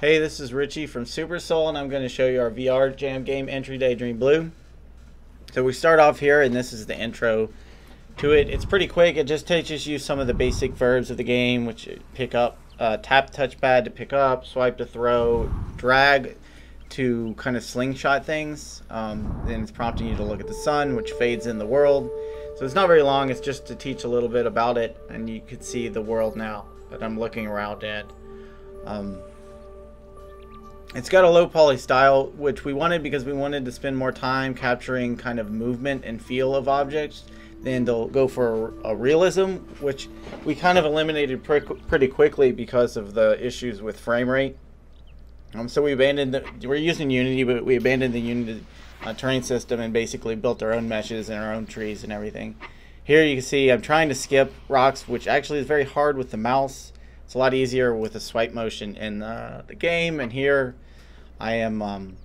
Hey, this is Richie from Supersoul, and I'm going to show you our VR jam game, Entry Daydream Blue. So we start off here, and this is the intro to it. It's pretty quick. It just teaches you some of the basic verbs of the game, which pick up, uh, tap touchpad to pick up, swipe to throw, drag to kind of slingshot things. Um, and it's prompting you to look at the sun, which fades in the world. So it's not very long. It's just to teach a little bit about it, and you can see the world now that I'm looking around at. Um, it's got a low poly style, which we wanted because we wanted to spend more time capturing kind of movement and feel of objects than to go for a, realism, which we kind of eliminated pre pretty quickly because of the issues with frame rate. Um, so we abandoned the, we're using Unity, but we abandoned the Unity uh, terrain system and basically built our own meshes and our own trees and everything. Here you can see I'm trying to skip rocks, which actually is very hard with the mouse. It's a lot easier with a swipe motion in the, the game. And here I am um,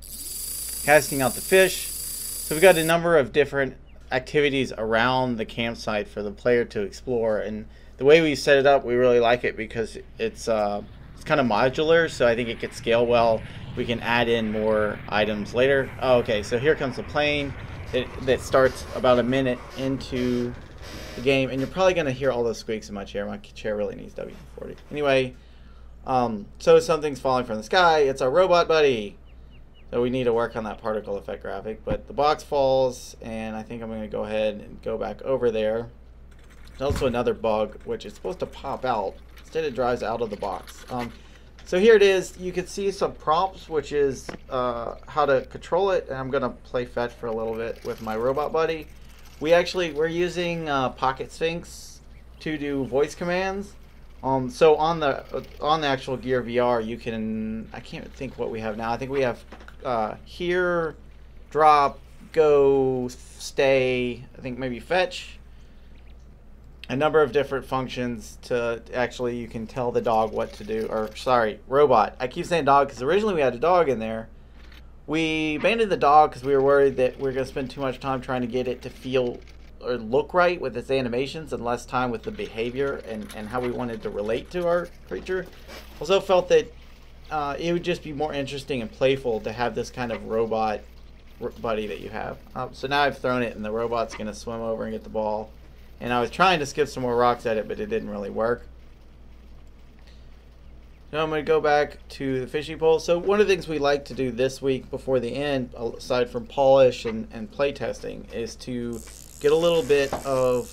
casting out the fish. So we've got a number of different activities around the campsite for the player to explore. And the way we set it up, we really like it because it's uh, it's kind of modular. So I think it could scale well. We can add in more items later. Oh, okay, so here comes the plane that starts about a minute into the game, and you're probably going to hear all those squeaks in my chair. My chair really needs WD-40. Anyway, um, so something's falling from the sky. It's our robot buddy. So we need to work on that particle effect graphic. But the box falls, and I think I'm going to go ahead and go back over there. There's also another bug, which is supposed to pop out. Instead, it drives out of the box. Um, so here it is. You can see some prompts, which is uh, how to control it. And I'm going to play fetch for a little bit with my robot buddy. We actually, we're using uh, Pocket Sphinx to do voice commands. Um, so on the on the actual Gear VR, you can I can't think what we have now. I think we have uh, here, drop, go, stay. I think maybe fetch. A number of different functions to actually you can tell the dog what to do. Or sorry, robot. I keep saying dog because originally we had a dog in there, we abandoned the dog because we were worried that we are going to spend too much time trying to get it to feel or look right with its animations and less time with the behavior and, and how we wanted to relate to our creature. Also felt that uh, it would just be more interesting and playful to have this kind of robot buddy that you have. Um, so now I've thrown it and the robot's going to swim over and get the ball. And I was trying to skip some more rocks at it, but it didn't really work. Now I'm going to go back to the fishing pole. So one of the things we like to do this week before the end, aside from polish and, and play testing, is to get a little bit of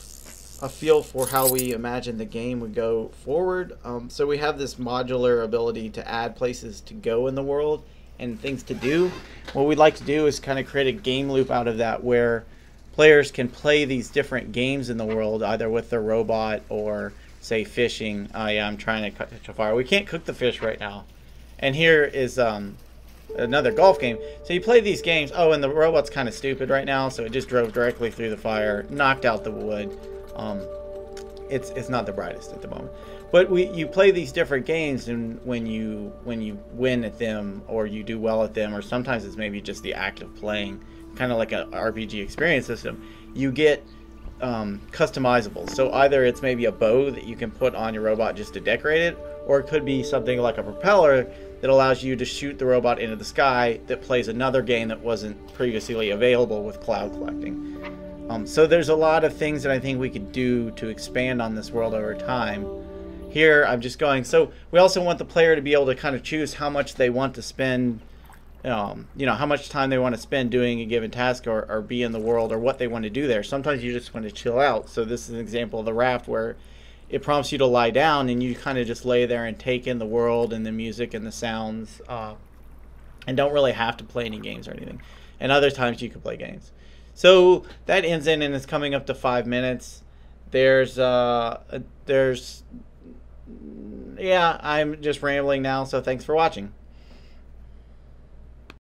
a feel for how we imagine the game would go forward. Um, so we have this modular ability to add places to go in the world and things to do. What we'd like to do is kind of create a game loop out of that where players can play these different games in the world, either with their robot or say fishing. Oh yeah, I'm trying to catch a fire. We can't cook the fish right now. And here is um, another golf game. So you play these games. Oh, and the robot's kind of stupid right now, so it just drove directly through the fire, knocked out the wood. Um, it's it's not the brightest at the moment. But we you play these different games, and when you when you win at them, or you do well at them, or sometimes it's maybe just the act of playing, kind of like a RPG experience system. You get um, customizable. So either it's maybe a bow that you can put on your robot just to decorate it, or it could be something like a propeller that allows you to shoot the robot into the sky that plays another game that wasn't previously available with cloud collecting. Um, so there's a lot of things that I think we could do to expand on this world over time. Here I'm just going, so we also want the player to be able to kind of choose how much they want to spend um, you know, how much time they want to spend doing a given task or, or be in the world or what they want to do there. Sometimes you just want to chill out. So this is an example of the raft where it prompts you to lie down and you kind of just lay there and take in the world and the music and the sounds uh, and don't really have to play any games or anything. And other times you can play games. So that ends in and it's coming up to five minutes. There's, uh, there's, yeah, I'm just rambling now. So thanks for watching.